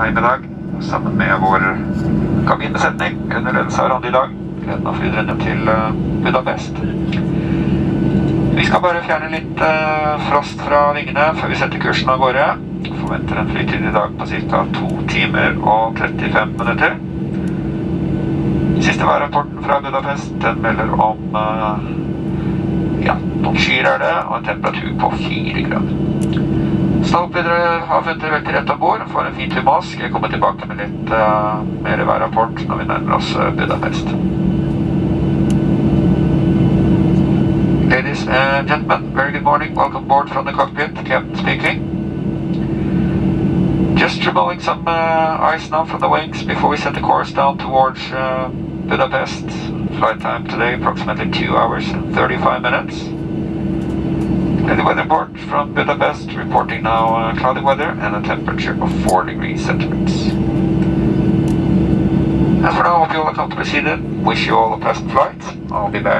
Hei med dag, sammen med vår kabinbesetning under ledelse av Randi i dag. Gleden av flyverne til eh, Budapest. Vi skal bare fjerne litt eh, frost fra vingene før vi setter kursen av gårde. Forventer en flytid i dag på ca. 2 timer og 35 minutter. Siste værrapporten fra Budapest den melder om eh, ja, noen skyer er det, og en temperatur på 4 grader. Har funnet bord. Får en fin tur jeg tilbake med litt uh, mer værrapport når vi nærmer oss uh, Budapest. Ladies and gentlemen, very good morning. Welcome aboard from the cockpit. Captain speaking. Just removing some uh, ice now from the wings before we set the course down towards uh, Budapest. Flight time today approximately 2 hours and 35 minutes. The weather report from Budapest reporting now uh, cloudy weather and a temperature of 4 degrees centigrades. As for now, hope you all are comfortably seated. Wish you all a pleasant flight. I'll be back.